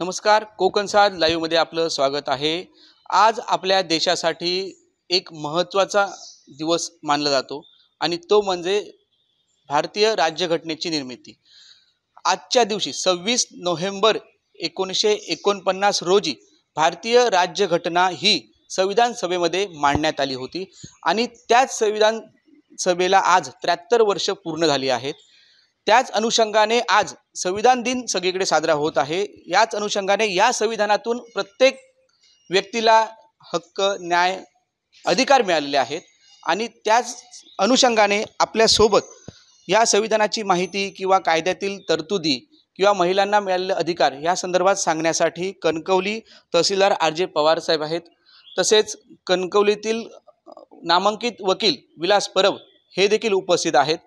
नमस्कार कोकण साध लाईव्हमध्ये आपलं स्वागत आहे. आज आपल्या देशासाठी एक महत्त्वाचा दिवस मानला जातो आणि तो म्हणजे भारतीय राज्यघटनेची निर्मिती. आजच्या दिवशी सव्वीस नोव्हेंबर एकोणीसशे एकोणपन्नास रोजी भारतीय राज्यघटना ही संविधान सभेमध्ये मांडण्यात आली होती आणि त्याच संविधान सभेला आज त्र्याहत्तर वर्ष पूर्ण झाली आहेत. त्याच अनुषंगाने आज संविधान दिन सगळीकडे साजरा होत आहे. याच अनुषंगाने या संविधानातून प्रत्येक व्यक्तीला हक्क न्याय अधिकार मिळालेले आहेत आणि त्याच अनुषंगाने आपल्यासोबत या संविधानाची माहिती किंवा कायद्यातील तरतुदी किंवा महिलांना मिळालेले अधिकार या संदर्भात सांगण्यासाठी कणकवली तहसीलदार आर जे पवार साहेब आहेत. तसेच कणकवलीतील नामांकित वकील विलास परब हे देखील उपस्थित आहेत.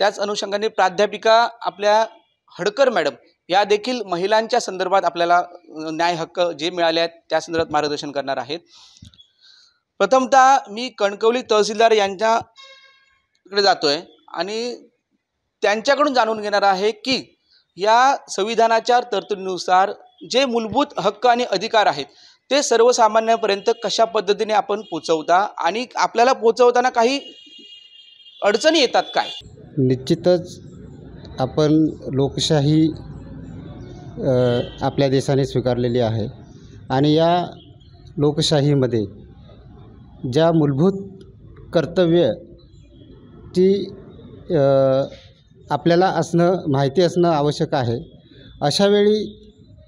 त्याच अनुषंगाने प्राध्यापिका आपल्या हडकर मॅडम या देखील महिलांच्या संदर्भात आपल्याला न्याय हक्क जे मिळाले आहेत त्या संदर्भात मार्गदर्शन करणार आहेत. प्रथमतः मी कणकवली तहसीलदार यांच्याकडे जातो आहे आणि त्यांच्याकडून जाणून घेणार आहे की या संविधानाच्या तरतुदीनुसार जे मूलभूत हक्क आणि अधिकार आहेत ते सर्वसामान्यांपर्यंत कशा पद्धतीने आपण पोचवता आणि आपल्याला पोचवताना काही अडचणी येतात काय? निश्चितच आपण लोकशाही आपल्या देशाने स्वीकारलेली आहे. आणि या लोकशाहीमध्ये ज्या मूलभूत कर्तव्य ती आपल्याला असणं माहिती असणं आवश्यक आहे. अशावेळी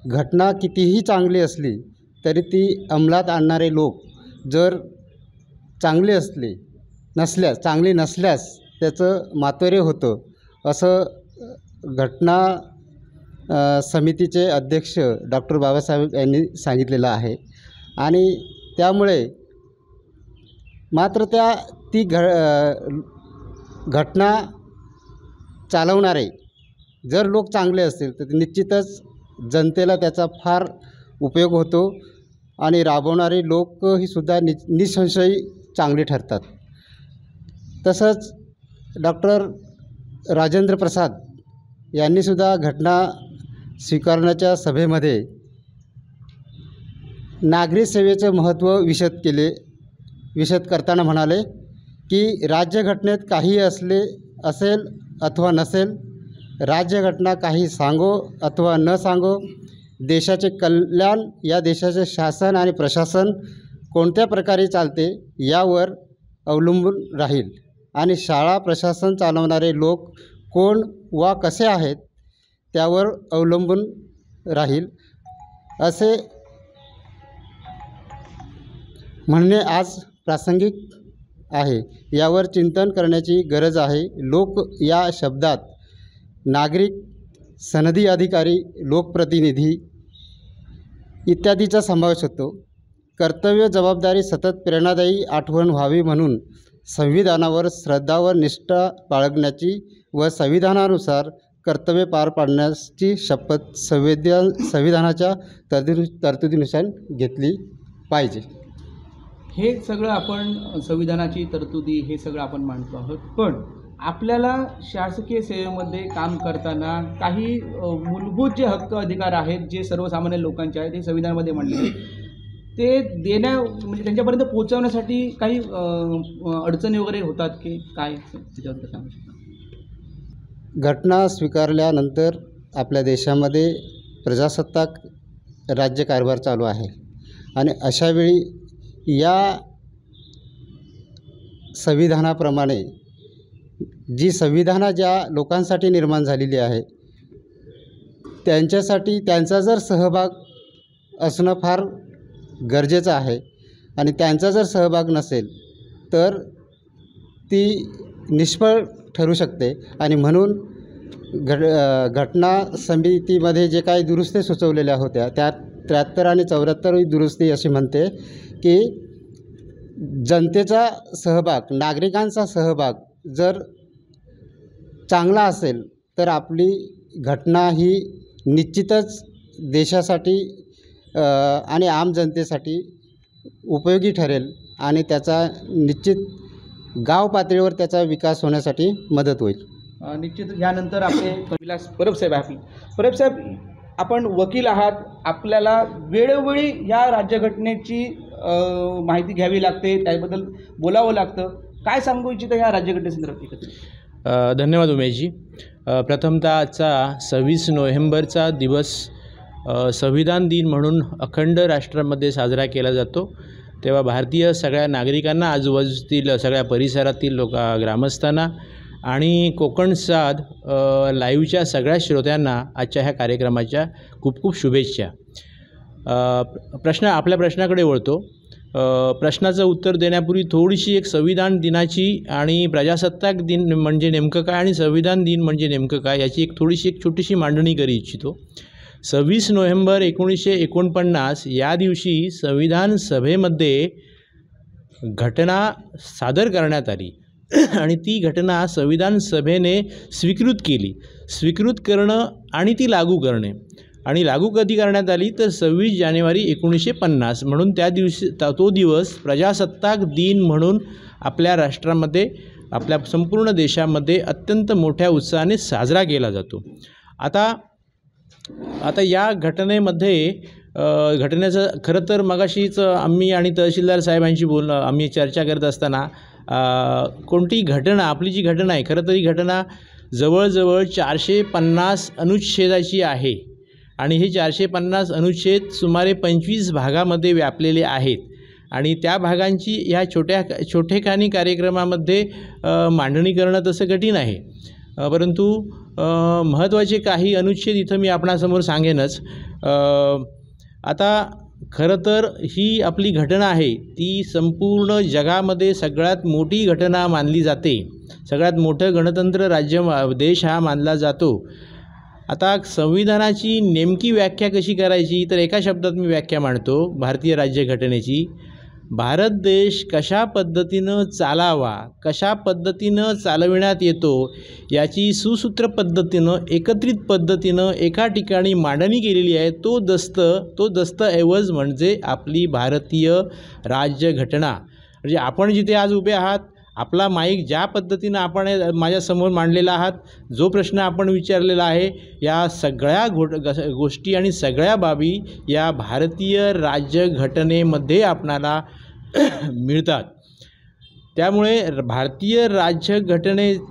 घटना कितीही चांगली असली तरी ती अंमलात आणणारे लोक जर चांगले असले नसल्यास चांगली नसल्यास त्याचं मातोरे होतं. असं घटना समितीचे अध्यक्ष डॉक्टर बाबासाहेब यांनी सांगितलेलं आहे. आणि त्यामुळे मात्र त्या ती घ घटना चालवणारे जर लोक चांगले असतील तर निश्चितच जनतेला त्याचा फार उपयोग होतो आणि राबवणारे लोकही सुद्धा नि निसंशयी चांगली ठरतात. तसंच डॉक्टर राजेंद्र प्रसाद यांनीसुद्धा घटना स्वीकारण्याच्या सभेमध्ये नागरी सेवेचं महत्त्व विशद केले विशद करताना म्हणाले की राज्यघटनेत काही असले असेल अथवा नसेल राज्यघटना काही सांगो अथवा न सांगो देशाचे कल्याण या देशाचे शासन आणि प्रशासन कोणत्या प्रकारे चालते यावर अवलंबून राहील. आणि शाळा प्रशासन चालवणारे लोक कोण वा कसे आहेत त्यावर अवलंबून राहील असे म्हणणे आज प्रासंगिक आहे. यावर चिंतन करण्याची गरज आहे. लोक या शब्दात नागरिक सनदी अधिकारी लोकप्रतिनिधी इत्यादीचा समावेश होतो. कर्तव्य जबाबदारी सतत प्रेरणादायी आठवण व्हावी म्हणून संविधानावर श्रद्धा व निष्ठा बाळगण्याची व संविधानानुसार कर्तव्य पार पाडण्याची शपथ संविधान संविधानाच्या तरतुदी तरतुदीनुसार घेतली पाहिजे. हे सगळं आपण संविधानाची तरतुदी हे सगळं आपण मांडतो आहोत. पण आपल्याला शासकीय सेवेमध्ये काम करताना काही मूलभूत जे हक्क अधिकार आहेत जे सर्वसामान्य लोकांचे आहेत हे संविधानामध्ये मांडले ते देण्या म्हणजे त्यांच्यापर्यंत पोहोचवण्यासाठी काही अडचणी वगैरे होतात की काय? त्याच्याबद्दल सांगू शकता? घटना स्वीकारल्यानंतर आपल्या देशामध्ये प्रजासत्ताक राज्यकारभार चालू आहे. आणि अशावेळी या संविधानाप्रमाणे जी संविधानं ज्या लोकांसाठी निर्माण झालेली आहे त्यांच्यासाठी त्यांचा जर सहभाग असणं फार गरजेचं आहे. आणि त्यांचा जर सहभाग नसेल तर ती निष्फळ ठरू शकते. आणि म्हणून घट घटना समितीमध्ये जे काही दुरुस्ती सुचवलेल्या होत्या त्या त्र्याहत्तर आणि चौऱ्याहत्तर दुरुस्ती अशी म्हणते की जनतेचा सहभाग नागरिकांचा सहभाग जर चांगला असेल तर आपली घटना ही निश्चितच देशासाठी आणि आम जनतेसाठी उपयोगी ठरेल आणि त्याचा निश्चित गाव पातळीवर त्याचा विकास होण्यासाठी मदत होईल. निश्चित यानंतर आपले विलास परब साहेब आहे आपले परब साहेब आपण वकील आहात. आपल्याला वेळोवेळी या राज्यघटनेची माहिती घ्यावी लागते. त्याबद्दल बोलावं लागतं. काय सांगू इच्छितं या राज्यघटनेसंदर्भात धन्यवाद उमेशजी. प्रथमतः आजचा सव्वीस नोव्हेंबरचा दिवस संविधान दिन म्हणून अखंड राष्ट्रामध्ये साजरा केला जातो. तेव्हा भारतीय सगळ्या नागरिकांना आजूबाजूतील सगळ्या परिसरातील लोक ग्रामस्थांना आणि कोकण साद लाईव्हच्या सगळ्या श्रोत्यांना आजच्या ह्या कार्यक्रमाच्या खूप खूप शुभेच्छा. प्रश्न आपल्या प्रश्नाकडे वळतो. प्रश्नाचं उत्तर देण्यापूर्वी थोडीशी एक संविधान दिनाची आणि प्रजासत्ताक दिन म्हणजे नेमकं काय आणि संविधान दिन म्हणजे नेमकं काय याची एक थोडीशी एक छोटीशी मांडणी करू इच्छितो. सव्वीस नोव्हेंबर एकोणीसशे एकोणपन्नास या दिवशी संविधान सभेमध्ये घटना सादर करण्यात आली. आणि ती घटना संविधान सभेने स्वीकृत केली. स्वीकृत करणं आणि ती लागू करणे. आणि लागू कधी करण्यात आली? तर सव्वीस जानेवारी एकोणीसशे पन्नास. म्हणून त्या दिवशी तो दिवस प्रजासत्ताक दिन म्हणून आपल्या राष्ट्रामध्ये आपल्या संपूर्ण देशामध्ये अत्यंत मोठ्या उत्साहाने साजरा केला जातो. आता आता या घटनेमध्ये घटनेचं खरं तर मगाशीच आम्ही आणि तहसीलदार साहेबांशी बोल आम्ही चर्चा करत असताना कोणती घटना आपली जी घटना आहे खरं तर ही घटना जवळजवळ चारशे पन्नास अनुच्छेदाची आहे. आणि हे चारशे पन्नास अनुच्छेद सुमारे पंचवीस भागामध्ये व्यापलेले आहेत. आणि त्या भागांची ह्या छोट्या छोटेखानी कार्यक्रमामध्ये मांडणी करणं तसं कठीण आहे. परंतु महत्त्वाचे काही अनुच्छेद इथं मी आपणासमोर सांगेनच. आता खरं तर ही आपली घटना आहे ती संपूर्ण जगामध्ये सगळ्यात मोठी घटना मानली जाते. सगळ्यात मोठं गणतंत्र राज्य मा- देश हा मानला जातो. आता संविधानाची नेमकी व्याख्या कशी करायची तर एका शब्दात मी व्याख्या मांडतो भारतीय राज्यघटनेची. भारत देश कशा पद्धतीनं चालावा कशा पद्धतीनं चालविण्यात येतो याची सुसूत्र पद्धतीनं एकत्रित पद्धतीनं एका ठिकाणी मांडणी केलेली आहे तो दस्त तो दस्तऐवज म्हणजे आपली भारतीय राज्यघटना. म्हणजे आपण जिथे आज उभे आहात आपला माईक ज्या पद्धतीनं आपण माझ्यासमोर मांडलेला आहात जो प्रश्न आपण विचारलेला आहे या सगळ्या घो गोष्टी आणि सगळ्या बाबी या भारतीय राज्यघटनेमध्ये आपणाला मिळतात. त्यामुळे भारतीय राज्यघटनेची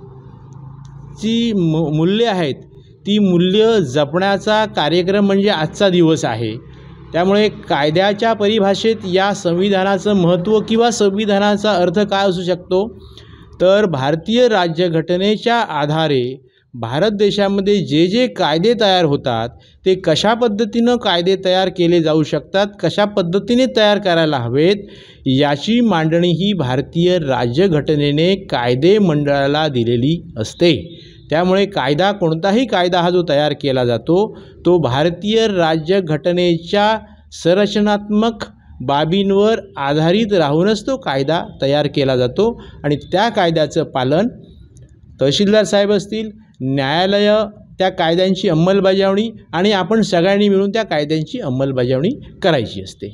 मु मूल्य आहेत ती मूल्य जपण्याचा कार्यक्रम म्हणजे आजचा दिवस आहे. त्यामुळे कायद्याच्या परिभाषेत या संविधानाचं महत्त्व किंवा संविधानाचा अर्थ काय असू शकतो? तर भारतीय राज्यघटनेच्या आधारे भारत देशामध्ये जे जे कायदे तयार होतात ते कशा पद्धतीनं कायदे तयार केले जाऊ शकतात कशा पद्धतीने तयार करायला हवेत याची मांडणी ही भारतीय राज्यघटनेने कायदे मंडळाला दिलेली असते. त्यामुळे कायदा कोणताही कायदा हा जो तयार केला जातो तो भारतीय राज्यघटनेच्या संरचनात्मक बाबींवर आधारित राहूनच तो कायदा तयार केला जातो आणि त्या कायद्याचं पालन तहसीलदार साहेब असतील न्यायालय त्या कायद्यांची अंमलबजावणी आणि आपण सगळ्यांनी मिळून त्या कायद्यांची अंमलबजावणी करायची असते.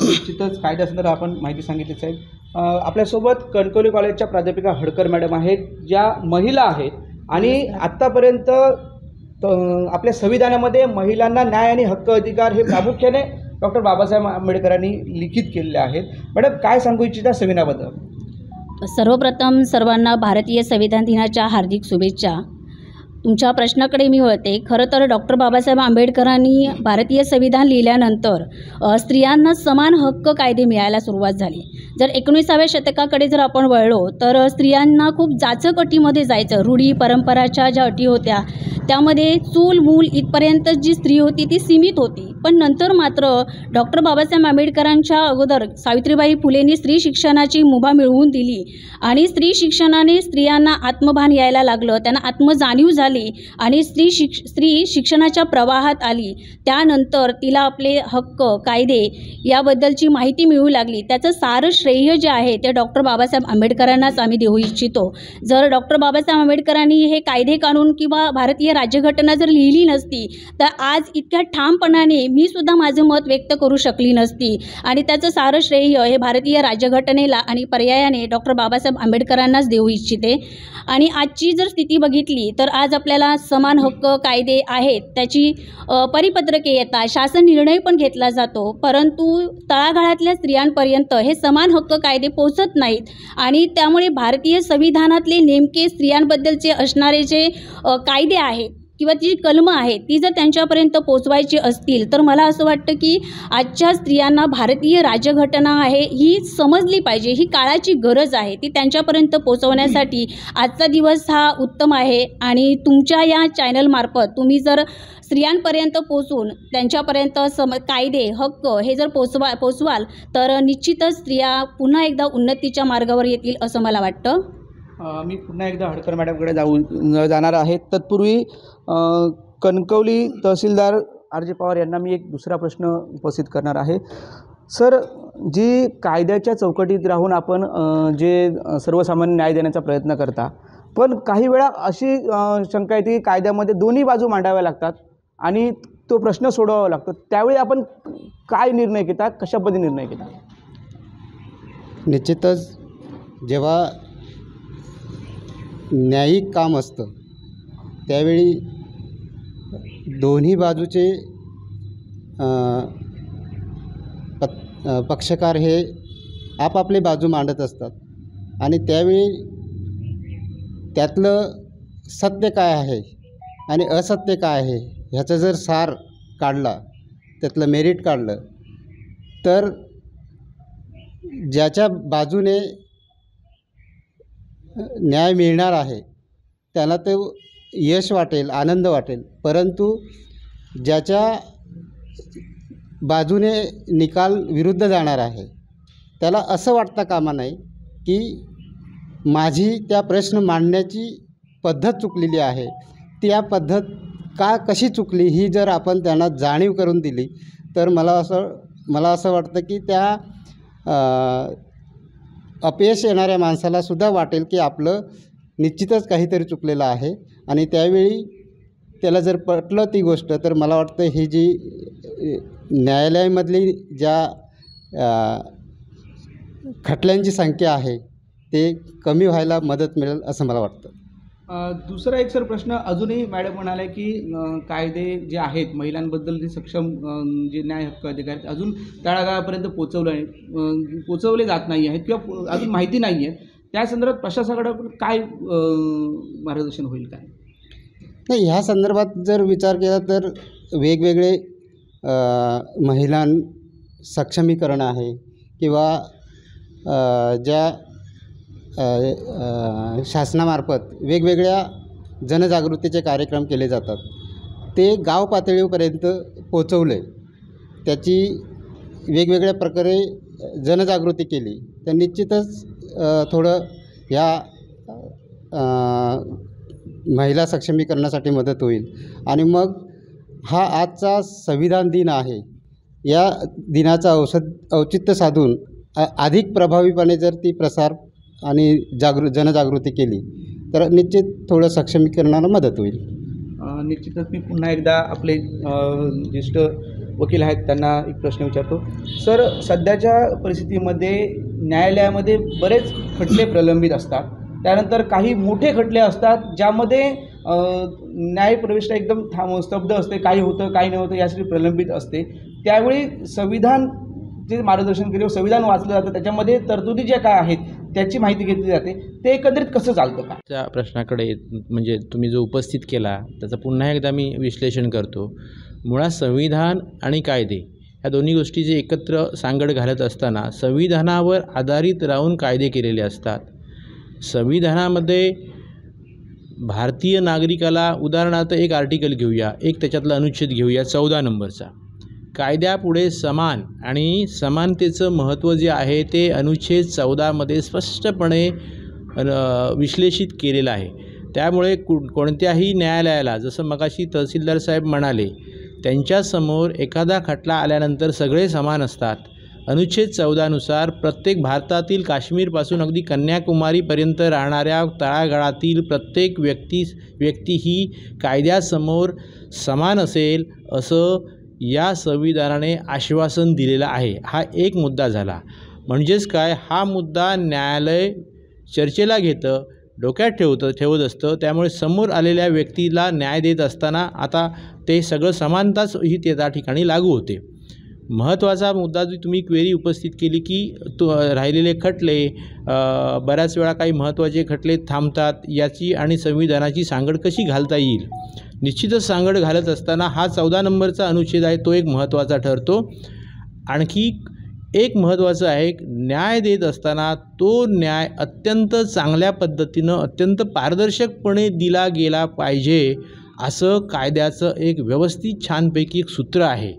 निश्चितच कायद्यासंदर्भात आपण माहिती सांगितली साहेब. आपल्यासोबत कणकवली कॉलेजच्या प्राध्यापिका हडकर मॅडम आहेत ज्या महिला आहेत आणि आत्तापर्यंत त- आपल्या संविधानामध्ये महिलांना न्याय आणि हक्क अधिकार हे प्रामुख्याने डॉक्टर बाबासाहेब आंबेडकरांनी लिखित केलेले आहेत. मॅडम काय सांगू इच्छिता संविधानाबद्दल? सर्वप्रथम सर्वांना भारतीय संविधान दिनाच्या हार्दिक शुभेच्छा. तुमच्या प्रश्नाकडे मी वळते. खरं तर डॉक्टर बाबासाहेब आंबेडकरांनी भारतीय संविधान लिहिल्यानंतर स्त्रियांना समान हक्क कायदे मिळायला सुरुवात झाली. जर एकोणीसाव्या शतकाकडे जर आपण वळलो तर स्त्रियांना खूप जाचक अटीमध्ये जायचं. रूढी परंपराच्या ज्या अटी होत्या त्यामध्ये चूल मूल इथपर्यंत जी स्त्री होती ती सीमित होती. पण नंतर मात्र डॉक्टर बाबासाहेब आंबेडकरांच्या अगोदर सावित्रीबाई फुलेंनी स्त्री शिक्षणाची मुभा मिळवून दिली आणि स्त्री शिक्षणाने स्त्रियांना आत्मभान यायला लागलं. त्यांना आत्मजाणीव झाली. आणि स्त्री शिक्ष स्त्री शिक्षणाच्या प्रवाहात आली. त्यानंतर तिला आपले हक्क कायदे याबद्दलची माहिती मिळू लागली. त्याचं सारं श्रेय जे आहे ते डॉक्टर बाबासाहेब आंबेडकरांनाच आम्ही देऊ इच्छितो. जर डॉक्टर बाबासाहेब आंबेडकरांनी हे कायदे कानून किंवा भारतीय भारतीय राज्यघटना जर लिहिली नसती तर आज इतक्या ठामपणाने मी सुद्धा माझं मत व्यक्त करू शकली नसती. आणि त्याचं सारं श्रेय हे भारतीय राज्यघटनेला आणि पर्यायाने डॉक्टर बाबासाहेब आंबेडकरांनाच देऊ इच्छिते. आणि आजची जर स्थिती बघितली तर आज आपल्याला समान हक्क कायदे आहेत त्याची परिपत्रके येतात शासन निर्णय पण घेतला जातो परंतु तळागाळातल्या स्त्रियांपर्यंत हे समान हक्क कायदे पोहोचत नाहीत आणि त्यामुळे भारतीय संविधानातले नेमके स्त्रियांबद्दलचे असणारे जे कायदे आहेत किंवा ती जी कलमं आहेत ती जर त्यांच्यापर्यंत पोचवायची असतील तर मला असं वाटतं की आजच्या स्त्रियांना भारतीय राज्यघटना आहे ही समजली पाहिजे ही काळाची गरज आहे ती त्यांच्यापर्यंत पोचवण्यासाठी आजचा दिवस हा उत्तम आहे. आणि तुमच्या या चॅनलमार्फत तुम्ही जर स्त्रियांपर्यंत पोचून त्यांच्यापर्यंत सम कायदे हक्क हे जर पोचवा पोचवाल तर निश्चितच स्त्रिया पुन्हा एकदा उन्नतीच्या मार्गावर येतील असं मला वाटतं. मी पुन्हा एकदा हडकर मॅडमकडे जाऊ जाणार आहे. तत्पूर्वी कणकवली तहसीलदार आर जे पवार यांना मी एक दुसरा प्रश्न उपस्थित करणार आहे. सर जी कायद्याच्या चौकटीत राहून आपण जे सर्वसामान्य न्याय देण्याचा प्रयत्न करता पण काही वेळा अशी शंका येते की कायद्यामध्ये दोन्ही बाजू मांडाव्या लागतात आणि तो प्रश्न सोडवावा लागतो. त्यावेळी आपण काय निर्णय घेता कशामध्ये निर्णय घेता? निश्चितच जेव्हा न्यायिक काम असतं त्यावेळी दोन्ही बाजूचे प पक्षकार हे आपापले बाजू मांडत असतात. आणि त्यावेळी त्यातलं सत्य काय आहे आणि असत्य काय आहे ह्याचं जर सार काढला त्यातलं मेरिट काढलं तर ज्याच्या बाजूने न्याय मिळणार आहे त्याला ते यश वाटेल आनंद वाटेल. परंतु ज्याच्या बाजूने निकाल विरुद्ध जाणार आहे त्याला असं वाटता कामा नाही की माझी त्या प्रश्न मांडण्याची पद्धत चुकलेली आहे. त्या पद्धत का कशी चुकली ही जर आपण त्यांना जाणीव करून दिली तर मला असं मला असं वाटतं की त्या अपयश येणाऱ्या माणसालासुद्धा वाटेल की आपलं निश्चितच काहीतरी चुकलेलं आहे. आणि त्यावेळी त्याला जर पटलं ती गोष्ट तर मला वाटतं ही जी न्यायालयामधली ज्या खटल्यांची संख्या आहे ते कमी व्हायला मदत मिळेल असं मला वाटतं. दुसरा एक सर प्रश्न अजूनही मॅडम म्हणाले की कायदे जे आहेत महिलांबद्दल जे सक्षम जे न्याय हक्क अधिकार आहेत अजून तळागाळापर्यंत पोचवलं पोचवले जात नाही आहेत किंवा अजून माहिती नाही आहे त्या संदर्भात प्रशासनाकडे काय मार्गदर्शन होईल काय? नाही ह्या संदर्भात जर विचार केला तर वेगवेगळे महिलां सक्षमीकरण आहे किंवा ज्या शासनामार्फत वेगवेगळ्या जनजागृतीचे कार्यक्रम केले जातात ते गाव पातळीपर्यंत पोचवले त्याची वेगवेगळ्या प्रकारे जनजागृती केली. तर निश्चितच थोडं ह्या महिला सक्षमीकरणासाठी मदत होईल. आणि मग हा आजचा संविधान दिन आहे. या दिनाचा औषध औचित्य साधून अधिक प्रभावीपणे जर ती प्रसार आणि जागृ जनजागृती केली तर निश्चित थोडं सक्षमीकरणाला मदत होईल. निश्चितच मी पुन्हा एकदा आपले ज्येष्ठ वकील आहेत त्यांना एक प्रश्न विचारतो. सर सध्याच्या परिस्थितीमध्ये न्यायालयामध्ये बरेच खटले प्रलंबित असतात. त्यानंतर काही मोठे खटले असतात ज्यामध्ये अ, न्याय एकदम थांब स्तब्ध असते काही होतं काही नाही होतं यासाठी प्रलंबित असते. त्यावेळी संविधान जे मार्गदर्शन केले संविधान वाचलं जातं त्याच्यामध्ये तरतुदी ज्या काय आहेत त्याची माहिती घेतली जाते. ते एकंदरीत कसं चालतं का? त्या प्रश्नाकडे म्हणजे तुम्ही जो उपस्थित केला त्याचं पुन्हा एकदा मी विश्लेषण करतो. मुळात संविधान आणि कायदे ह्या दोन्ही गोष्टी जे एकत्र सांगड घालत असताना संविधानावर आधारित राहून कायदे केलेले असतात. संविधानामध्ये भारतीय नागरिकाला उदाहरणार्थ एक आर्टिकल घेऊया. एक त्याच्यातला अनुच्छेद घेऊया चौदा नंबरचा. कायद्यापुढे समान आणि समानतेचं महत्त्व जे आहे ते अनुच्छेद चौदामध्ये स्पष्टपणे विश्लेषित केलेलं आहे. त्यामुळे कु कोणत्याही न्यायालयाला जसं मगाशी तहसीलदार साहेब म्हणाले त्यांच्यासमोर एखादा खटला आल्यानंतर सगळे समान असतात. अनुच्छेद चौदानुसार प्रत्येक भारतातील काश्मीरपासून अगदी कन्याकुमारीपर्यंत राहणाऱ्या तळागाळातील प्रत्येक व्यक्ती व्यक्ती ही कायद्यासमोर समान असेल असं या संविधानाने आश्वासन दिलेलं आहे. हा एक मुद्दा झाला. म्हणजेच काय? हा मुद्दा न्यायालय चर्चेला घेतं डोक्यात ठेवतं ठेवत असतं. त्यामुळे समोर आलेल्या व्यक्तीला न्याय देत असताना आता ते सगळं समानताच ही ते त्या ठिकाणी लागू होते. महत्त्वाचा मुद्दा जी तुम्ही क्वेरी उपस्थित केली की तो राहिलेले खटले बऱ्याच वेळा काही महत्त्वाचे खटले थांबतात याची आणि संविधानाची सांगड कशी घालता येईल? निश्चितच सांगड घालत असताना हा चौदा नंबरचा अनुच्छेद आहे तो एक महत्त्वाचा ठरतो. आणखी एक महत्त्वाचं आहे न्याय देत असताना तो न्याय अत्यंत चांगल्या पद्धतीनं अत्यंत पारदर्शकपणे दिला गेला पाहिजे असं कायद्याचं एक व्यवस्थित छानपैकी एक सूत्र आहे.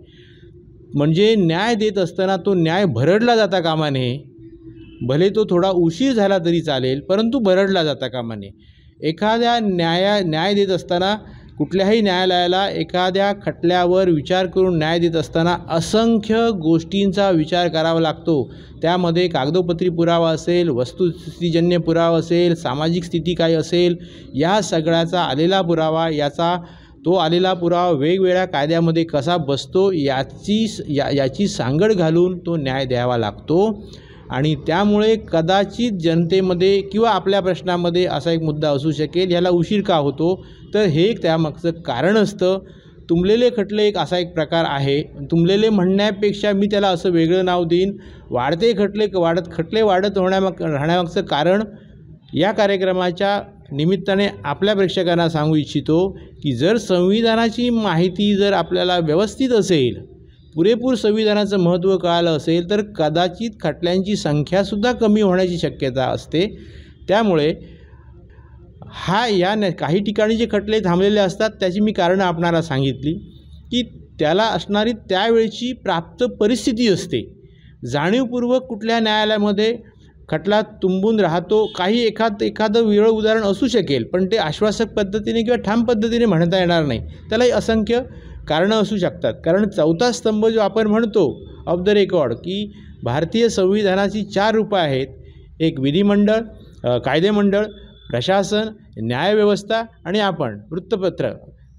म्हणजे न्याय देत असताना तो न्याय भरडला जाता कामा नये. भले तो थोडा उशीर झाला तरी चालेल परंतु भरडला जाता कामा नये. एखाद्या न्याया न्याय देत असताना कुठल्याही न्यायालयाला एखाद्या खटल्यावर विचार करून न्याय देत असताना असंख्य गोष्टींचा विचार करावा लागतो. त्यामध्ये कागदोपत्री पुरावा असेल वस्तुस्थितीजन्य पुरावा असेल सामाजिक स्थिती काय असेल या सगळ्याचा आलेला पुरावा याचा तो आलेला पुरावा वेगवेगळ्या कायद्यामध्ये कसा बसतो याची या याची सांगड घालून तो न्याय द्यावा लागतो. आणि त्यामुळे कदाचित जनतेमध्ये किंवा आपल्या प्रश्नामध्ये असा एक मुद्दा असू शकेल याला उशीर का होतो? तर हे एक त्यामागचं कारण असतं. तुंबलेले खटले एक असा एक प्रकार आहे. तुंबलेले म्हणण्यापेक्षा मी त्याला असं वेगळं नाव देईन. वाढते खटले वाढत खटले वाढत होण्यामाग राहण्यामागचं कारण या कार्यक्रमाच्या निमित्ताने आपल्या प्रेक्षकांना सांगू इच्छितो की जर संविधानाची माहिती जर आपल्याला व्यवस्थित असेल पुरेपूर संविधानाचं महत्त्व कळालं असेल तर कदाचित खटल्यांची संख्यासुद्धा कमी होण्याची शक्यता असते. त्यामुळे हा या न काही ठिकाणी जे खटले थांबलेले असतात त्याची मी कारणं आपणाला सांगितली की त्याला असणारी त्यावेळची प्राप्त परिस्थिती असते. जाणीवपूर्वक कुठल्या न्यायालयामध्ये खटला तुंबून राहतो. काही एखाद एखादं विरळ उदाहरण असू शकेल पण ते आश्वासक पद्धतीने किंवा ठाम पद्धतीने म्हणता येणार नाही. त्यालाही असंख्य कारणं असू शकतात. कारण चौथा स्तंभ जो आपण म्हणतो ऑफ द रेकॉर्ड की भारतीय संविधानाची चार रूपं आहेत. एक विधिमंडळ कायदेमंडळ प्रशासन न्यायव्यवस्था आणि आपण वृत्तपत्र.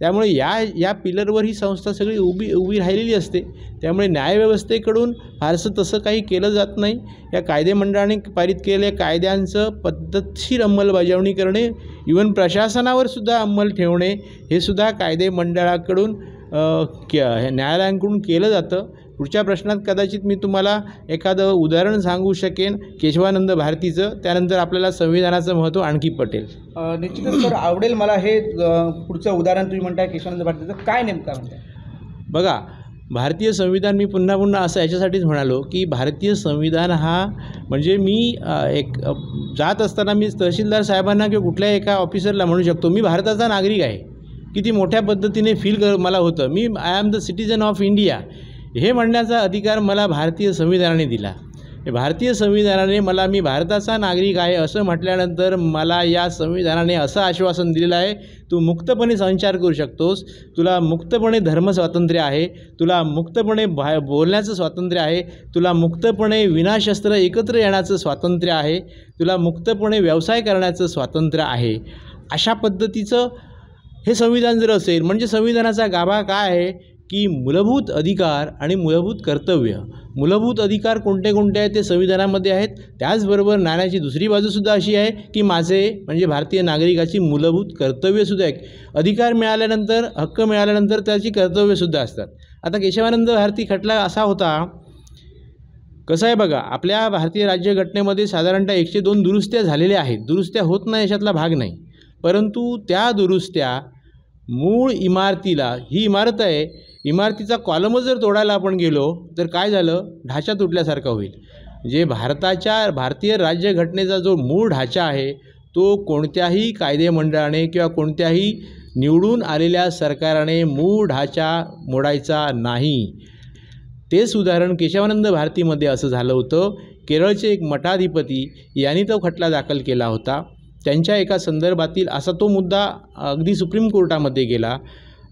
त्यामुळे या या पिलरवर ही संस्था सगळी उभी उभी राहिलेली असते. त्यामुळे न्यायव्यवस्थेकडून फारसं तसं काही केलं जात नाही. या कायदेमंडळाने पारित केलेल्या कायद्यांचं पद्धतशीर अंमलबजावणी करणे इवन प्रशासनावर सुद्धा अंमल ठेवणे हे सुद्धा कायदेमंडळाकडून अ, के न्यायालयांकडून केलं जातं. पुढच्या प्रश्नात कदाचित मी तुम्हाला एखादं उदाहरण सांगू शकेन केशवानंद भारतीचं. त्यानंतर आपल्याला संविधानाचं महत्त्व आणखी पटेल. निश्चितच सर आवडेल मला हे पुढचं उदाहरण तुम्ही म्हणताय केशवानंद भारतीचं. काय नेमकं म्हणताय? बघा भारतीय संविधान मी पुन्हा पुन्हा असं याच्यासाठीच म्हणालो की भारतीय संविधान हा म्हणजे मी एक जात असताना मी तहसीलदार साहेबांना किंवा कुठल्या एका ऑफिसरला म्हणू शकतो मी भारताचा नागरिक आहे. किती मोठ्या पद्धतीने फील कर मला होतं. मी I am the citizen of India हे म्हणण्याचा अधिकार मला भारतीय संविधानाने दिला. हे भारतीय संविधानाने मला मी भारताचा नागरिक आहे असं म्हटल्यानंतर मला या संविधानाने असं आश्वासन दिलेलं आहे तू मुक्तपणे संचार करू शकतोस. तुला मुक्तपणे धर्मस्वातंत्र्य आहे. तुला मुक्तपणे भा बोलण्याचं स्वातंत्र्य आहे. तुला मुक्तपणे विनाशस्त्र एकत्र येण्याचं स्वातंत्र्य आहे. तुला मुक्तपणे व्यवसाय करण्याचं स्वातंत्र्य आहे. अशा पद्धतीचं हे संविधान जर असेल म्हणजे संविधानाचा गाभा काय आहे? की मूलभूत अधिकार आणि मूलभूत कर्तव्य. मूलभूत अधिकार कोणते कोणते आहेत ते संविधानामध्ये आहेत. त्याचबरोबर नाण्याची दुसरी बाजूसुद्धा अशी आहे की माझे म्हणजे भारतीय नागरिकाची मूलभूत कर्तव्यसुद्धा आहे अधिकार मिळाल्यानंतर हक्क मिळाल्यानंतर त्याची कर्तव्यसुद्धा असतात. आता केशवानंद भारती खटला असा होता. कसं आहे बघा आपल्या भारतीय राज्यघटनेमध्ये साधारणतः एकशे दोन दुरुस्त्या झालेल्या आहेत. दुरुस्त्या होत नाही याच्यातला भाग नाही. परंतु त्या दुरुस्त्या मूळ इमारतीला ही इमारत आहे इमारतीचा कॉलमच जर तोडायला आपण गेलो तर काय झालं? ढाचा तुटल्यासारखा होईल. जे भारताच्या भारतीय राज्यघटनेचा जो मूळ ढाचा आहे तो कोणत्याही कायदेमंडळाने किंवा कोणत्याही निवडून आलेल्या सरकाराने मूळ ढाचा मोडायचा नाही. तेच उदाहरण केशवानंद भारतीमध्ये असं झालं होतं. केरळचे एक मठाधिपती यांनी तो खटला दाखल केला होता. त्यांच्या एका संदर्भातील असा तो मुद्दा अगदी सुप्रीम कोर्टामध्ये गेला.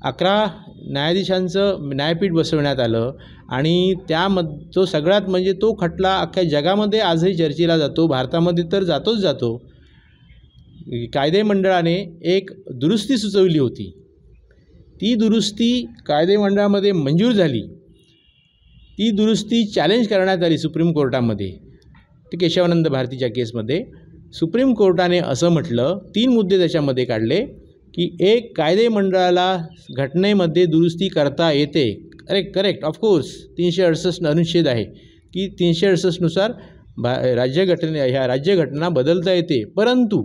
अकरा न्यायाधीशांचं न्यायपीठ बसवण्यात आलं आणि त्यामध तो सगळ्यात म्हणजे तो खटला अख्ख्या जगामध्ये आजही चर्चेला जातो भारतामध्ये तर जातोच जातो. कायदे मंडळाने एक दुरुस्ती सुचवली होती. ती दुरुस्ती कायदे मंडळामध्ये मंजूर झाली. ती दुरुस्ती चॅलेंज करण्यात आली सुप्रीम कोर्टामध्ये. ते केशवानंद भारतीच्या केसमध्ये सुप्रीम कोर्टाने असं म्हटलं तीन मुद्दे त्याच्यामध्ये काढले. की एक कायदे मंडळाला घटनेमध्ये दुरुस्ती करता येते. करेक्ट करेक्ट ऑफकोर्स तीनशे अडुसष्ट अनुच्छेद आहे की तीनशे अडुसष्टनुसार भा राज्यघटने ह्या राज्यघटना बदलता येते. परंतु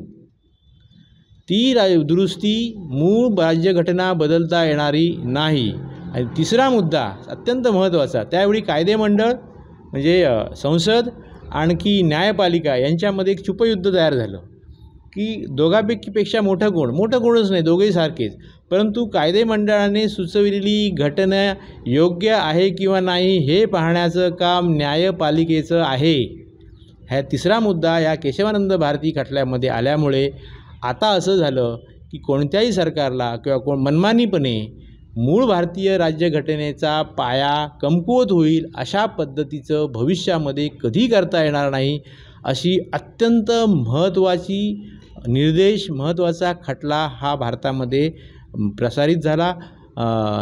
ती रा दुरुस्ती मूळ राज्यघटना बदलता येणारी नाही. आणि तिसरा मुद्दा अत्यंत महत्त्वाचा त्यावेळी कायदेमंडळ म्हणजे संसद आणखी न्यायपालिका यांच्यामध्ये एक छुपयुद्ध तयार झालं. की दोघापैकीपेक्षा मोठं कोण मोठं कोणच नाही दोघेही सारखेच. परंतु कायदे मंडळाने सुचविलेली घटना योग्य आहे किंवा नाही हे पाहण्याचं काम न्यायपालिकेचं आहे. ह्या तिसरा मुद्दा या केशवानंद भारती खटल्यामध्ये आल्यामुळे आता असं झालं की कोणत्याही सरकारला किंवा कोण मनमानीपणे मूळ भारतीय राज्यघटनेचा पाया कमकुवत होईल अशा पद्धतीचं भविष्यामध्ये कधी करता येणार नाही अशी अत्यंत महत्त्वाची निर्देश महत्त्वाचा खटला हा भारतामध्ये प्रसारित झाला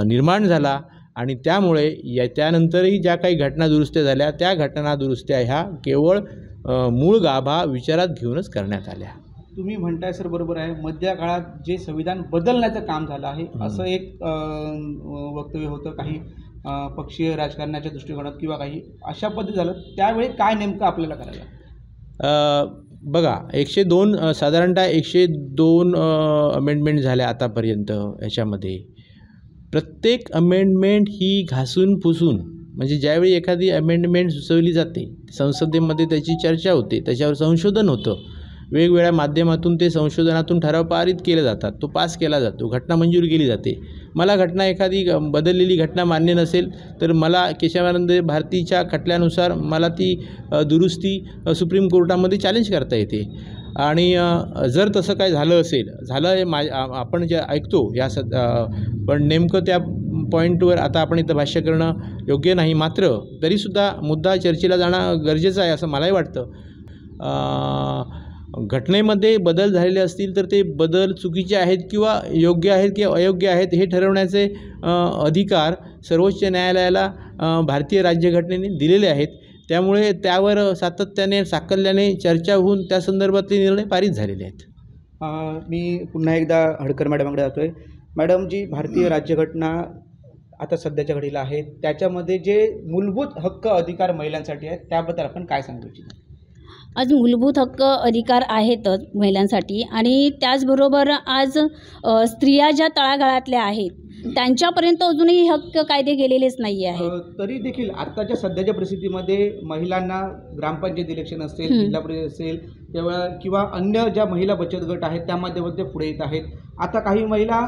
निर्माण झाला आणि त्यामुळे या त्यानंतरही ज्या काही घटना दुरुस्त्या झाल्या त्या घटना दुरुस्त्या ह्या केवळ मूळ गाभा विचारात घेऊनच करण्यात आल्या. तुम्ही म्हणताय सर बरोबर आहे. मध्य काळात जे संविधान बदलण्याचं काम झालं आहे असं एक वक्तव्य होतं. काही पक्षीय राजकारणाच्या दृष्टिकोनात किंवा काही अशा पद्धती झालं त्यावेळी काय नेमकं आपल्याला करायला बघा एकशे दोन साधारणतः एकशे दोन अमेंडमेंट झाल्या आतापर्यंत याच्यामध्ये. प्रत्येक अमेंडमेंट ही घासून पुसून म्हणजे ज्यावेळी एखादी अमेंडमेंट सुचवली जाते संसदेमध्ये त्याची चर्चा होते त्याच्यावर संशोधन होतं वेगवेगळ्या माध्यमातून ते संशोधनातून ठराव पारित केले जातात. तो पास केला जातो. घटना मंजूर केली जाते. मला घटना एखादी बदललेली घटना मान्य नसेल तर मला केशवानंद भारतीच्या खटल्यानुसार मला ती दुरुस्ती सुप्रीम कोर्टामध्ये चॅलेंज करता येते. आणि जर तसं काय झालं असेल झालं आहे मा आपण जे ऐकतो या स पण नेमकं त्या पॉईंटवर आता आपण इथं भाष्य करणं योग्य नाही. मात्र तरीसुद्धा मुद्दा चर्चेला जाणं गरजेचं आहे असं मलाही वाटतं. घटनेमध्ये बदल झालेले असतील तर ते बदल चुकीचे आहेत किंवा योग्य आहेत किंवा अयोग्य आहेत हे ठरवण्याचे अधिकार सर्वोच्च न्यायालयाला भारतीय राज्यघटनेने दिलेले आहेत. त्यामुळे त्यावर सातत्याने साकल्याने चर्चा होऊन त्या संदर्भातले निर्णय पारित झालेले आहेत. मी पुन्हा एकदा हडकर मॅडमकडे आहे मॅडम जी भारतीय राज्यघटना आता सध्याच्या घडीला आहे. त्याच्यामध्ये जे मूलभूत हक्क अधिकार महिलांसाठी आहेत त्याबद्दल आपण काय सांगू इच्छितो? आज मूलभूत हक्क अधिकार आहेतच महिलांसाठी आणि त्याचबरोबर आज स्त्रिया ज्या तळागाळातल्या आहेत त्यांच्यापर्यंत अजूनही हक्क कायदे गेलेलेच नाही आहेत तरी देखील आत्ताच्या सध्याच्या परिस्थितीमध्ये महिलांना ग्रामपंचायत इलेक्शन असेल हं. जिल्हा परिषद असेल तेव्हा किंवा अन्य ज्या महिला बचत गट आहेत त्या माध्यमातून ते पुढे येत आहेत आता काही महिला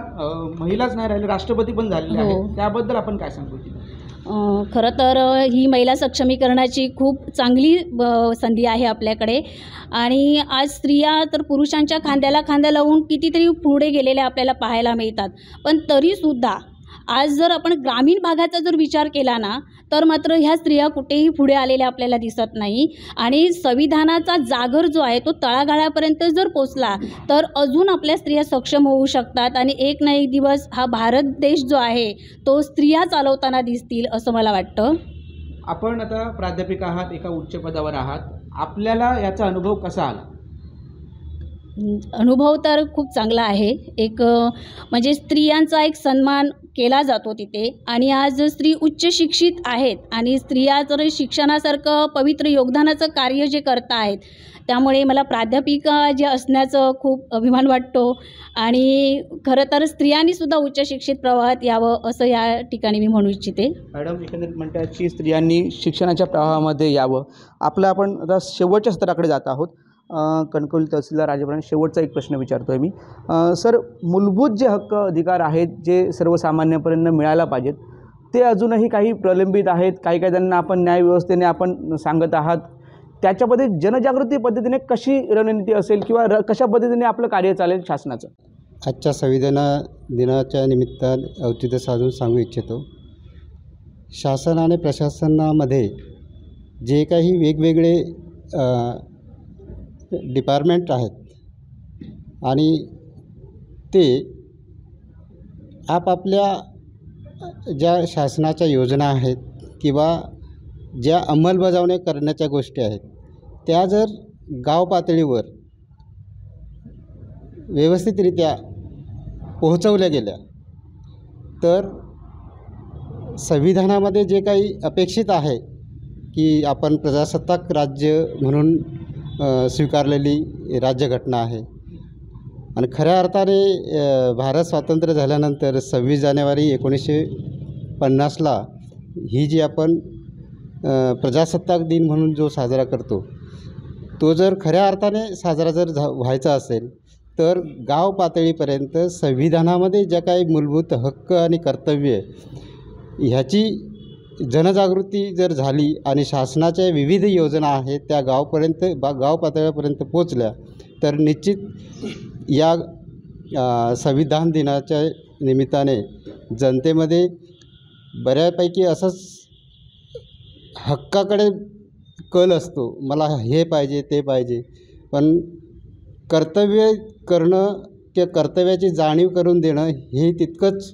महिलाच नाही राहिले राष्ट्रपती पण झालेले हो. आहेत त्याबद्दल आपण काय सांगू खरं तर ही महिला सक्षमीकरणाची खूप चांगली संधी आहे आपल्याकडे. आणि आज स्त्रिया तर पुरुषांच्या खांद्याला खांद्या लावून कितीतरी पुढे गेलेल्या आपल्याला पाहायला मिळतात. पण तरीसुद्धा आज जर आपण ग्रामीण भागाचा जर विचार केला ना तर मात्र ह्या स्त्रिया कुठेही पुढे आलेल्या आपल्याला दिसत नाही. आणि संविधानाचा जागर जो आहे तो तळागाळापर्यंत जर पोचला तर अजून आपल्या स्त्रिया सक्षम होऊ शकतात. आणि एक ना एक दिवस हा भारत देश जो आहे तो स्त्रिया चालवताना दिसतील असं मला वाटतं. आपण आता प्राध्यापिका आहात एका उच्च पदावर आहात. आपल्याला याचा अनुभव कसा आला? अनुभव तर खूप चांगला आहे. एक म्हणजे स्त्रियांचा एक सन्मान केला जातो तिथे. आणि आज स्त्री उच्च शिक्षित आहेत आणि स्त्रिया तर शिक्षणासारखं पवित्र योगदानाचं कार्य जे करत आहेत त्यामुळे मला प्राध्यापिका जे असण्याचं खूप अभिमान वाटतो. आणि खरं तर स्त्रियांनीसुद्धा उच्च शिक्षित प्रवाहात यावं असं या ठिकाणी मी म्हणू इच्छिते. मॅडम एकंदरीत म्हणतात की स्त्रियांनी शिक्षणाच्या प्रवाहामध्ये यावं. आपलं आपण आता शेवटच्या सत्राकडे जात आहोत. कणकवली तहसीलदार राजेपर्यंत शेवटचा एक प्रश्न विचारतो आहे मी सर मूलभूत जे हक्क अधिकार आहेत जे सर्वसामान्यपर्यंत मिळायला पाहिजेत ते अजूनही काही प्रलंबित आहेत? काही काही त्यांना आपण न्यायव्यवस्थेने आपण सांगत आहात. त्याच्यामध्ये जनजागृती पद्धतीने कशी रणनीती असेल किंवा र कशा पद्धतीने आपलं कार्य चालेल शासनाचं? आजच्या संविधान दिनाच्या निमित्तानं औचित्य साधून सांगू इच्छितो. शासन आणि प्रशासनामध्ये जे काही वेगवेगळे डिपार्टमेंट आहेत. आणि ते आपापल्या ज्या शासनाच्या योजना आहेत किंवा ज्या अंमलबजावणी करण्याच्या गोष्टी आहेत त्या जर गाव पातळीवर व्यवस्थितरित्या पोहोचवल्या गेल्या तर संविधानामध्ये जे काही अपेक्षित आहे की आपण प्रजासत्ताक राज्य म्हणून स्वीकारलेली राज्यघटना आहे. आणि खऱ्या अर्थाने भारत स्वातंत्र्य झाल्यानंतर सव्वीस जानेवारी एकोणीसशे पन्नासला ही जी आपण प्रजासत्ताक दिन म्हणून जो साजरा करतो तो जर खऱ्या अर्थाने साजरा जर झा व्हायचा असेल तर गाव पातळीपर्यंत संविधानामध्ये ज्या काही मूलभूत हक्क आणि कर्तव्य ह्याची जनजागृती जर झाली आणि शासनाच्या विविध योजना आहेत त्या गावपर्यंत बा गाव पातळीपर्यंत पोचल्या तर निश्चित या संविधान दिनाच्या निमित्ताने जनतेमध्ये बऱ्यापैकी असंच हक्काकडे कल असतो. मला हे पाहिजे ते पाहिजे. पण कर्तव्य करणं किंवा कर्तव्याची जाणीव करून देणं हे तितकंच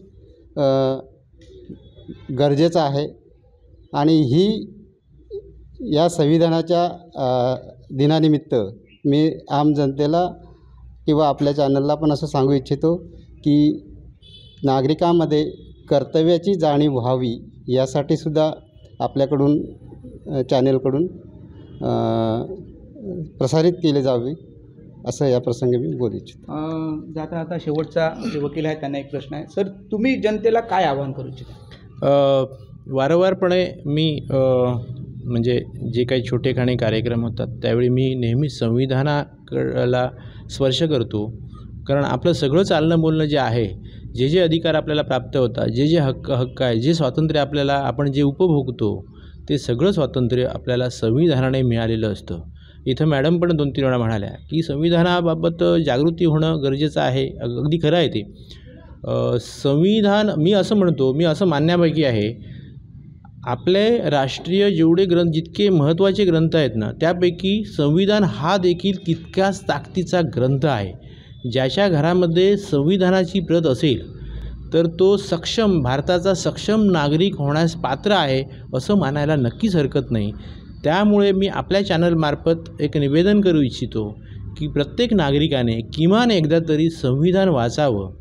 गरजेचं आहे. आणि ही या संविधानाच्या दिनानिमित्त मी आम जनतेला किंवा आपल्या चॅनलला पण असं सांगू इच्छितो की नागरिकांमध्ये कर्तव्याची जाणीव व्हावी यासाठी सुद्धा आपल्याकडून चॅनेलकडून प्रसारित केले जावे असं या प्रसंगी मी बोलू इच्छितो. जाता आता शेवटचा जे वकील आहे त्यांना एक प्रश्न आहे. सर तुम्ही जनतेला काय आवाहन करू इच्छिता? वारंवारपणे मी म्हणजे जे काही छोटेखाणे कार्यक्रम होतात त्यावेळी मी नेहमी संविधानाकडला स्पर्श करतो. कारण आपलं सगळं चालणं बोलणं जे आहे जे जे अधिकार आपल्याला प्राप्त होतात जे जे हक्क हक्क आहे जे स्वातंत्र्य आपल्याला आपण जे उपभोगतो ते सगळं स्वातंत्र्य आपल्याला संविधानाने मिळालेलं असतं. इथं मॅडम पण दोन तीन वेळा म्हणाल्या की संविधानाबाबत जागृती होणं गरजेचं आहे अगदी खरं आहे ते. संविधान मी असं म्हणतो मी असं मानण्यापैकी आहे आपले राष्ट्रीय जेवढे ग्रंथ जितके महत्त्वाचे ग्रंथ आहेत ना त्यापैकी संविधान हा देखील तितक्याच ताकदीचा ग्रंथ आहे. ज्याच्या घरामध्ये संविधानाची प्रत असेल तर तो सक्षम भारताचा सक्षम नागरिक होण्यास पात्र आहे असं मानायला नक्कीच हरकत नाही. त्यामुळे मी आपल्या चॅनलमार्फत एक निवेदन करू इच्छितो की प्रत्येक नागरिकाने किमान एकदा तरी संविधान वाचावं.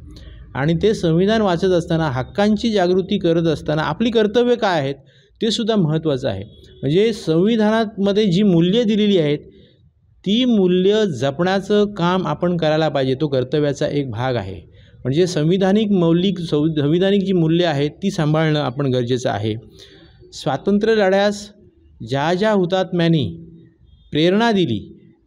आणि ते संविधान वाचत असताना हक्कांची जागृती करत असताना आपली कर्तव्य काय आहेत ते सुद्धा महत्त्वाचं आहे. म्हणजे संविधानामध्ये जी मूल्ये दिलेली आहेत ती मूल्य जपण्याचं काम आपण करायला पाहिजे तो कर्तव्याचा एक भाग आहे. म्हणजे संविधानिक मौलिक संविधानिक जी मूल्य आहेत ती सांभाळणं आपण गरजेचं आहे. स्वातंत्र्य लढ्यास ज्या ज्या हुतात्म्यांनी प्रेरणा दिली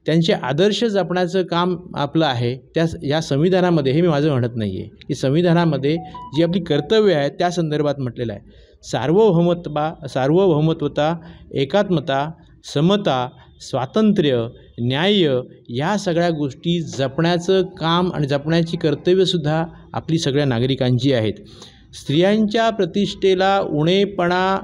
त्यांचे आदर्श जपण्याचं काम आपलं आहे त्या या संविधानामध्ये हे मी माझं म्हणत नाही आहे की संविधानामध्ये जी आपली कर्तव्य आहेत त्या संदर्भात म्हटलेलं आहे. सार्वभौमत्वा सार्वभौमत्वता एकात्मता समता स्वातंत्र्य न्याय या सगळ्या गोष्टी जपण्याचं काम आणि जपण्याची कर्तव्यसुद्धा आपली सगळ्या नागरिकांची आहेत. स्त्रियांच्या प्रतिष्ठेला उणेपणा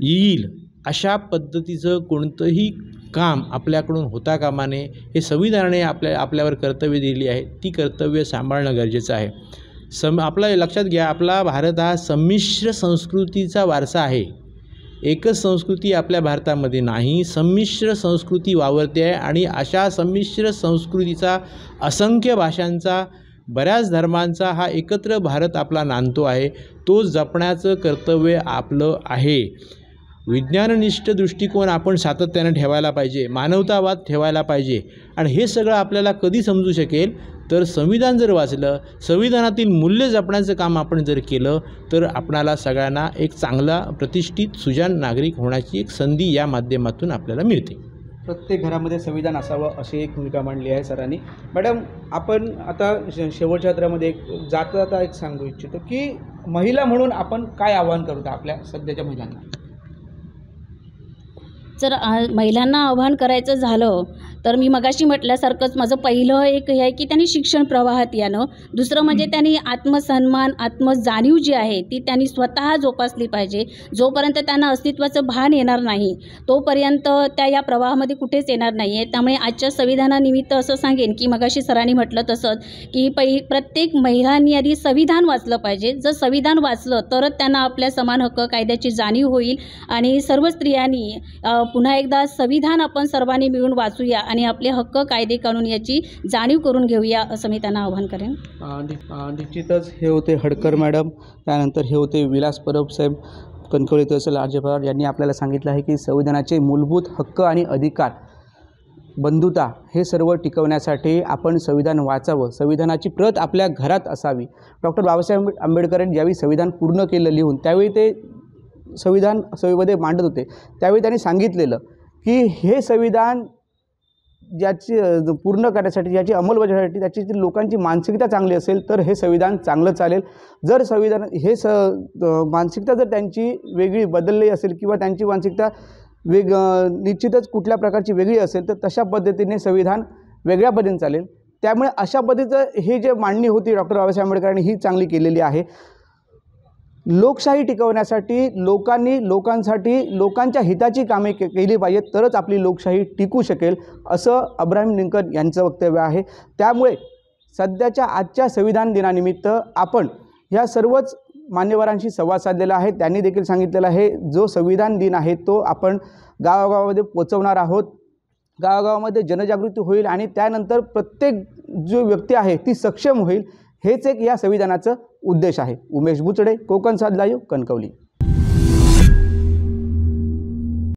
येईल अशा पद्धतीचं कोणतंही काम आपल्याकडून होता कामाने हे संविधानाने आपल्या आपल्यावर कर्तव्य दिली आहे. ती कर्तव्य सांभाळणं गरजेचं आहे. सम आपला लक्षात घ्या आपला भारत हा संमिश्र संस्कृतीचा वारसा आहे. एकच संस्कृती आपल्या भारतामध्ये नाही संमिश्र संस्कृती वावरते आहे आणि अशा संमिश्र संस्कृतीचा असंख्य भाषांचा बऱ्याच धर्मांचा हा एकत्र भारत आपला नांदतो आहे. तो जपण्याचं कर्तव्य आपलं आहे. विज्ञाननिष्ठ दृष्टिकोन आपण सातत्यानं ठेवायला पाहिजे मानवतावाद ठेवायला पाहिजे. आणि हे सगळं आपल्याला कधी समजू शकेल? तर संविधान जर वाचलं संविधानातील मूल्य जपण्याचं काम आपण जर केलं तर आपणाला सगळ्यांना एक चांगला प्रतिष्ठित सुजान नागरिक होण्याची एक संधी या माध्यमातून आपल्याला मिळते. प्रत्येक घरामध्ये संविधान असावं अशी एक भूमिका मांडली आहे सरांनी. मॅडम आपण आता शेवटच्या सत्रामध्ये एक जाता जाता एक सांगू इच्छितो की महिला म्हणून आपण काय आवाहन करतो आपल्या सध्याच्या महिलांना? जर महिलांना आव्हान करायचं झालं तर मी मगाशी म्हटल्यासारखंच माझं पहिलं एक हे आहे की त्यांनी शिक्षण प्रवाहात यानं. दुसरं म्हणजे त्यांनी आत्मसन्मान आत्मजाणीव जी आहे ती त्यांनी स्वतः जोपासली पाहिजे. जोपर्यंत त्यांना अस्तित्वाचं भान येणार नाही तोपर्यंत त्या या प्रवाहामध्ये कुठेच येणार नाही आहे त्यामुळे आजच्या संविधानानिमित्त असं सांगेन की मगाशी सरांनी म्हटलं तसंच की पै प्रत्येक महिलांनी आधी संविधान वाचलं पाहिजे. जर संविधान वाचलं तरच त्यांना आपल्या समान हक्क कायद्याची जाणीव होईल. आणि सर्व स्त्रियांनी पुन्हा एकदा संविधान आपण सर्वांनी मिळून वाचूया. आणि आपले हक्क कायदे कानून याची जाणीव करून घेऊया असं मी त्यांना आवाहन करेन. निश्चितच हे होते हडकर मॅडम त्यानंतर हे होते विलास परब साहेब कणकवली तहसील राज्यपाल यांनी आपल्याला सांगितलं आहे की संविधानाचे मूलभूत हक्क आणि अधिकार बंधुता हे सर्व टिकवण्यासाठी आपण संविधान वाचावं संविधानाची प्रत आपल्या घरात असावी. डॉक्टर बाबासाहेब आंबेडकरांनी ज्यावेळी संविधान पूर्ण केलं लिहून त्यावेळी ते संविधान सभेमध्ये मांडत होते. त्यावेळी त्यांनी सांगितलेलं की हे संविधान ज्याची पूर्ण करण्यासाठी ज्याची अंमलबजावणीसाठी त्याची जी लोकांची मानसिकता चांगली असेल तर हे संविधान चांगलं चालेल. जर संविधान हे स मानसिकता जर त्यांची वेगळी बदलली असेल किंवा त्यांची मानसिकता वेग निश्चितच कुठल्या प्रकारची वेगळी असेल तर तशा पद्धतीने संविधान वेगळ्या पद्धतीने चालेल. त्यामुळे अशा पद्धतीचं हे जे मांडणी होती डॉक्टर बाबासाहेब आंबेडकरांनी ही चांगली केलेली आहे. लोकशाही टिकवण्यासाठी लोकांनी लोकांसाठी लोकांच्या हिताची कामे के केली पाहिजेत तरच आपली लोकशाही टिकू शकेल असं अब्राहिम लिंकन यांचं वक्तव्य आहे. त्यामुळे सध्याच्या आजच्या संविधान दिनानिमित्त आपण ह्या सर्वच मान्यवरांशी संवाद साधलेला आहे. त्यांनी देखील सांगितलेलं आहे जो संविधान दिन आहे तो आपण गावागावामध्ये पोचवणार आहोत. गावागावामध्ये जनजागृती होईल आणि त्यानंतर प्रत्येक जो व्यक्ती आहे ती सक्षम होईल हेच एक या संविधानाचं उद्देश आहे. उमेश बुचडे कोकण साध कणकवली.